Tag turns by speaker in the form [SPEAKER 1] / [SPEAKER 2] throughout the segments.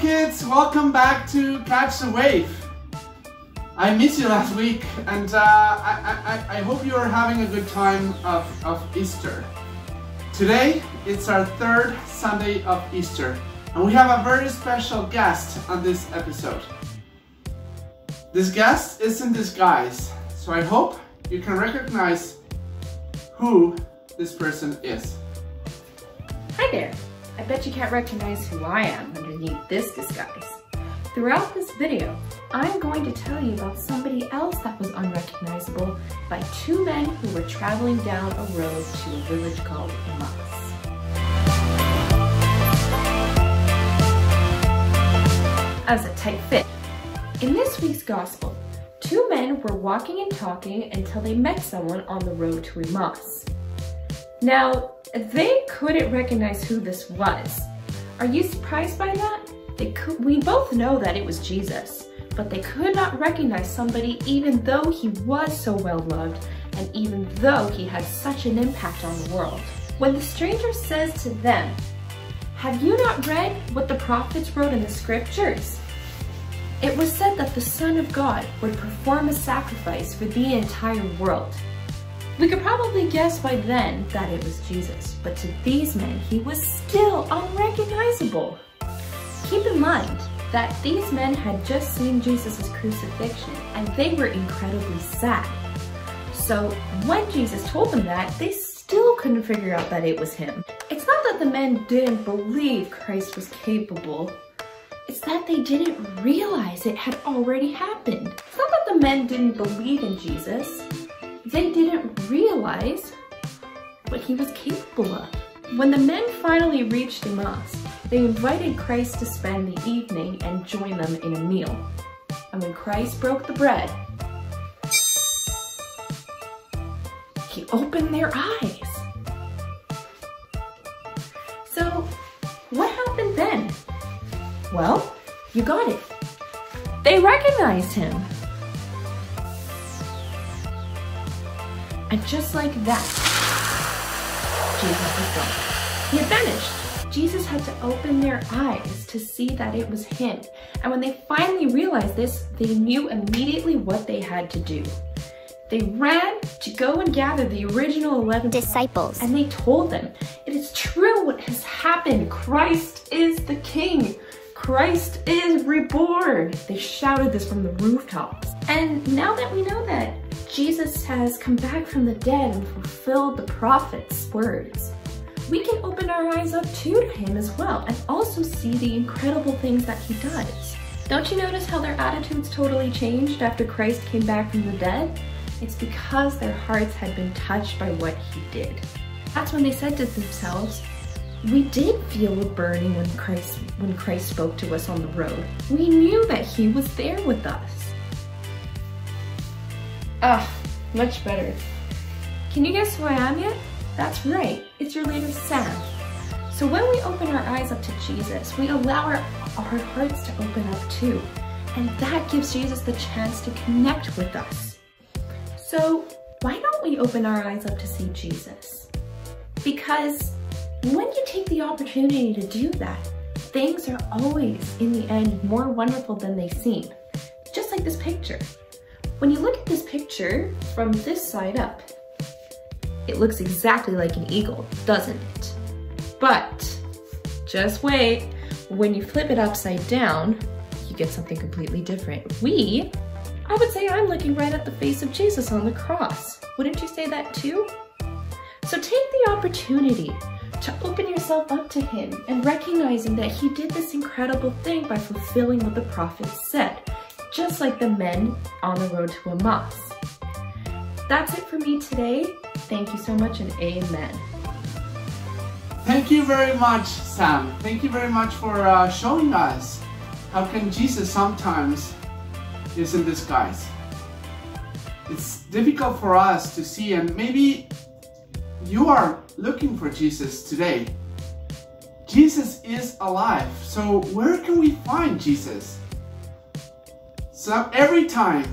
[SPEAKER 1] Kids, welcome back to Catch the Wave. I missed you last week and uh, I, I, I, hope you are having a good time of, of Easter. Today, it's our third Sunday of Easter and we have a very special guest on this episode. This guest is in disguise, so I hope you can recognize who this person is.
[SPEAKER 2] Hi there. I bet you can't recognize who I am underneath this disguise. Throughout this video, I'm going to tell you about somebody else that was unrecognizable by two men who were traveling down a road to a village called Emmaus. As a tight fit. In this week's gospel, two men were walking and talking until they met someone on the road to Emmaus. Now, they couldn't recognize who this was. Are you surprised by that? Could, we both know that it was Jesus, but they could not recognize somebody even though he was so well loved and even though he had such an impact on the world. When the stranger says to them, have you not read what the prophets wrote in the scriptures? It was said that the Son of God would perform a sacrifice for the entire world. We could probably guess by then that it was Jesus, but to these men, he was still unrecognizable. Keep in mind that these men had just seen Jesus' crucifixion and they were incredibly sad. So when Jesus told them that, they still couldn't figure out that it was him. It's not that the men didn't believe Christ was capable, it's that they didn't realize it had already happened. It's not that the men didn't believe in Jesus, they didn't realize what he was capable of. When the men finally reached the Emmaus, they invited Christ to spend the evening and join them in a meal. And when Christ broke the bread, he opened their eyes. So, what happened then? Well, you got it. They recognized him. And just like that, Jesus was gone. He had vanished. Jesus had to open their eyes to see that it was him. And when they finally realized this, they knew immediately what they had to do. They ran to go and gather the original 11
[SPEAKER 3] disciples.
[SPEAKER 2] And they told them, it is true what has happened. Christ is the king. Christ is reborn. They shouted this from the rooftops. And now that we know that Jesus has come back from the dead and fulfilled the prophet's words, we can open our eyes up too to him as well and also see the incredible things that he does. Don't you notice how their attitudes totally changed after Christ came back from the dead? It's because their hearts had been touched by what he did. That's when they said to themselves, we did feel a burning when Christ when Christ spoke to us on the road. We knew that he was there with us. Ah, much better. Can you guess who I am yet? That's right, it's your leader Sam. So when we open our eyes up to Jesus, we allow our, our hearts to open up too. And that gives Jesus the chance to connect with us. So why don't we open our eyes up to see Jesus? Because when you take the opportunity to do that, things are always, in the end, more wonderful than they seem. Just like this picture. When you look at this picture from this side up, it looks exactly like an eagle, doesn't it? But, just wait, when you flip it upside down, you get something completely different. We, I would say I'm looking right at the face of Jesus on the cross. Wouldn't you say that too? So take the opportunity to open yourself up to him and recognizing that he did this incredible thing by fulfilling what the prophets said just like the men on the road to Emmaus. That's it for me today. Thank you so much and amen.
[SPEAKER 1] Thank you very much, Sam. Thank you very much for uh, showing us how can Jesus sometimes is in disguise. It's difficult for us to see and maybe you are looking for Jesus today. Jesus is alive, so where can we find Jesus? So every time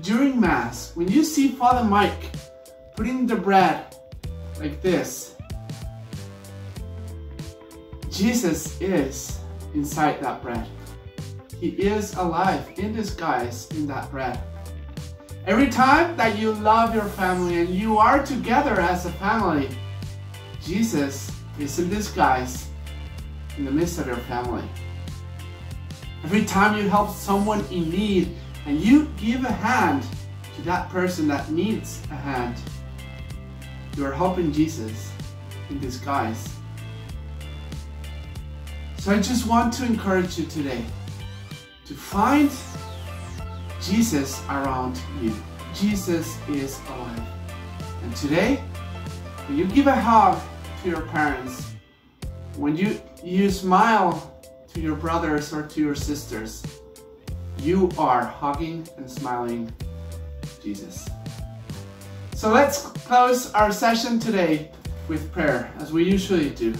[SPEAKER 1] during Mass, when you see Father Mike putting the bread like this, Jesus is inside that bread. He is alive in disguise in that bread. Every time that you love your family and you are together as a family, Jesus is in disguise in the midst of your family. Every time you help someone in need and you give a hand to that person that needs a hand, you are helping Jesus in disguise. So I just want to encourage you today to find Jesus around you. Jesus is alive. And today, when you give a hug to your parents, when you, you smile to your brothers or to your sisters, you are hugging and smiling Jesus. So let's close our session today with prayer, as we usually do.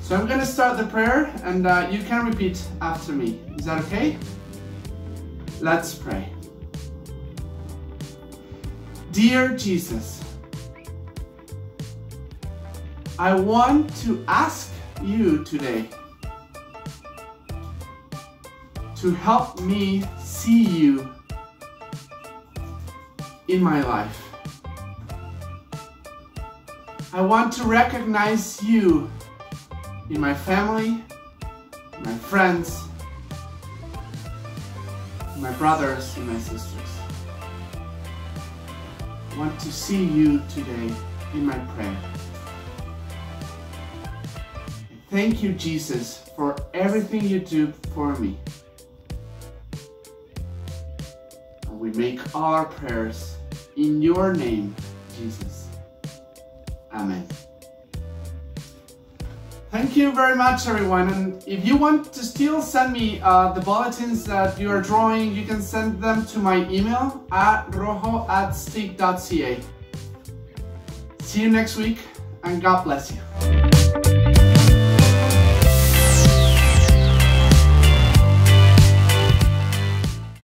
[SPEAKER 1] So I'm going to start the prayer and uh, you can repeat after me. Is that okay? Let's pray. Dear Jesus, I want to ask you today to help me see you in my life. I want to recognize you in my family, my friends, my brothers and my sisters. I want to see you today in my prayer. Thank you, Jesus, for everything you do for me. Make our prayers in your name, Jesus. Amen. Thank you very much, everyone. And if you want to still send me uh, the bulletins that you are drawing, you can send them to my email at rojo at stick.ca. See you next week, and God bless you.